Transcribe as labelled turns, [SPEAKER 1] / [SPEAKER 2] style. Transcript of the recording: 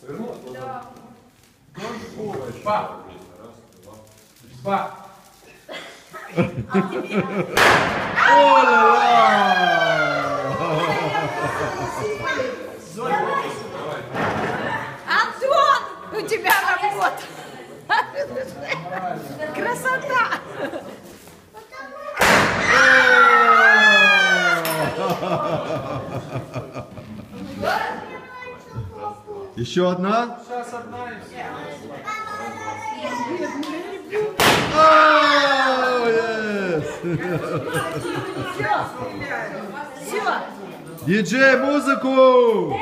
[SPEAKER 1] Свернула?
[SPEAKER 2] Да.
[SPEAKER 1] Па! Па!
[SPEAKER 2] Антон, у тебя работа. Красота.
[SPEAKER 3] Еще одна?
[SPEAKER 1] Сейчас одна и все.
[SPEAKER 3] О, yes!
[SPEAKER 2] Все. Все.
[SPEAKER 3] Диджей, музыку!